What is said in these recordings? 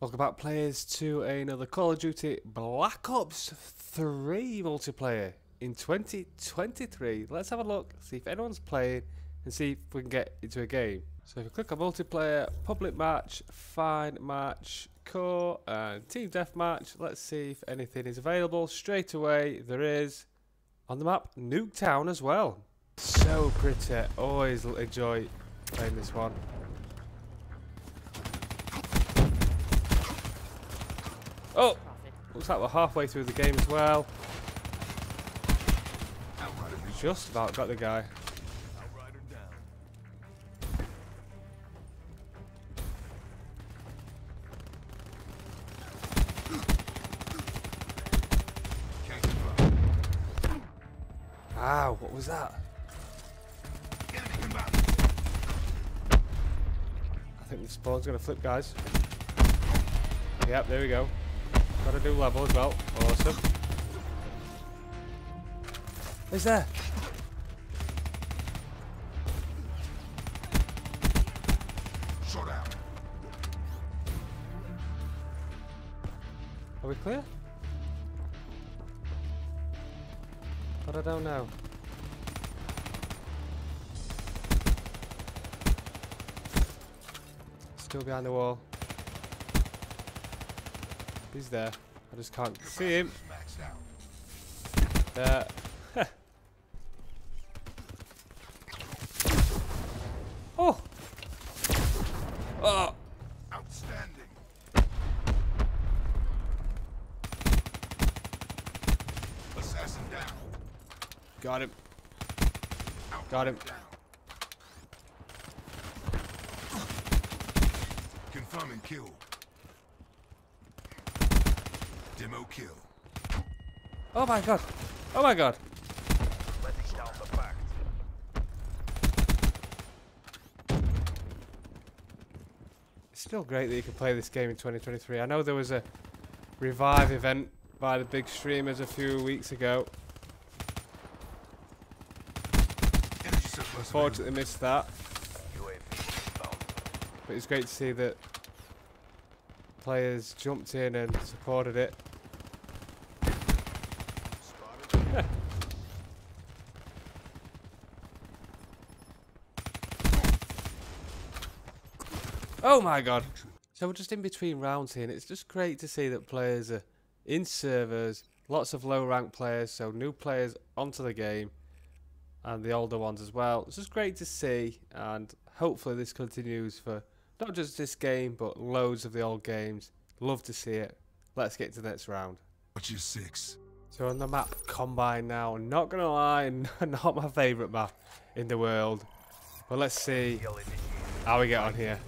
Welcome back players to another Call of Duty Black Ops 3 multiplayer in 2023. Let's have a look, see if anyone's playing and see if we can get into a game. So if you click on multiplayer, public match, find match, core and team deathmatch. Let's see if anything is available. Straight away there is on the map Nuketown as well. So pretty, always enjoy playing this one. Oh! Looks like we're halfway through the game as well. Just about got the guy. Ow, what was that? I think the spawn's gonna flip, guys. Yep, there we go. Got a new level as well. Awesome. Who's there? Shut out. Are we clear? But I don't know. Still behind the wall. He's there. I just can't see him. Maxed. There. oh! Oh! Outstanding. Assassin down. Got him. Out. Got him. Down. Confirming kill. Demo kill. Oh my god. Oh my god. It's still great that you can play this game in 2023. I know there was a revive event by the big streamers a few weeks ago. Unfortunately missed that. But it's great to see that players jumped in and supported it. Oh my god. So we're just in between rounds here and it's just great to see that players are in servers, lots of low rank players, so new players onto the game and the older ones as well. It's just great to see and hopefully this continues for not just this game but loads of the old games. Love to see it. Let's get to the next round. What's your six? So on the map Combine now, not gonna lie, not my favourite map in the world. But let's see how we get on here.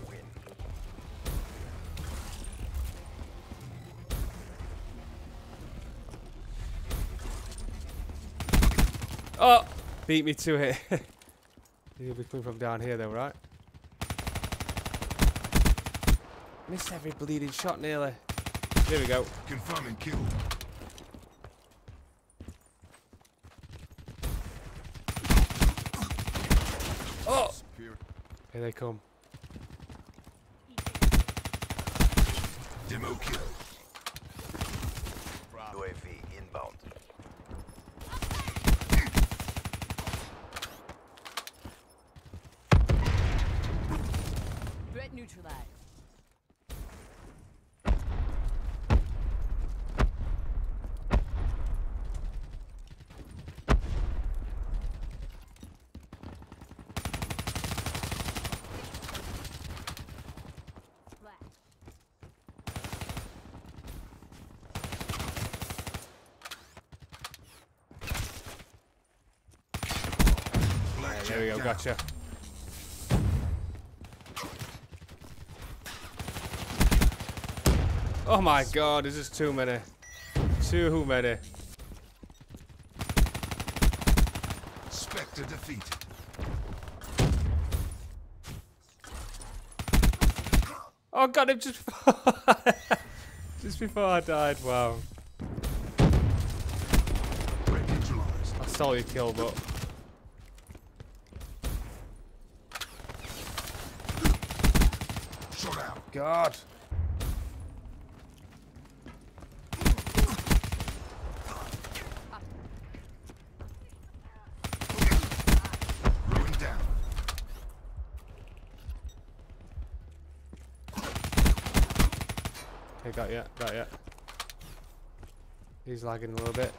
Oh! Beat me to it. He'll be coming from down here though, right? Missed every bleeding shot nearly. Here we go. Confirming kill. Oh! Superior. Here they come. Demo kill. There we go, down. gotcha. Oh my god, this is too many. Too many. Spectre defeated. Oh god, him just before, just before I died. Wow. I saw your kill, but God. Okay, got you, got you. He's lagging a little bit.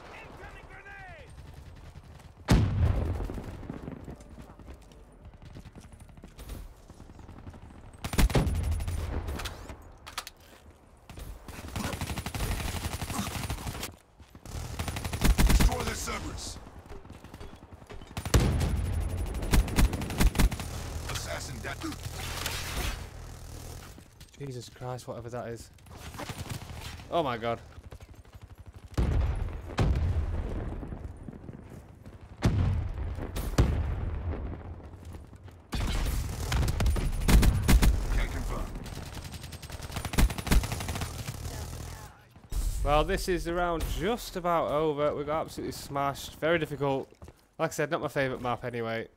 Jesus Christ, whatever that is. Oh my god. Well, this is the round just about over. We got absolutely smashed. Very difficult. Like I said, not my favourite map anyway.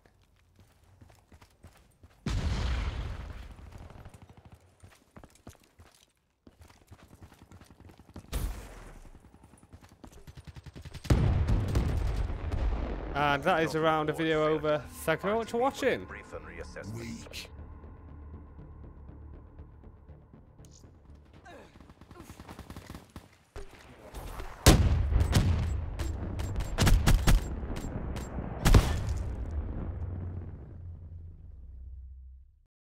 And that is around a video over. Thank you very much for watching. Brief and reassess. Weak.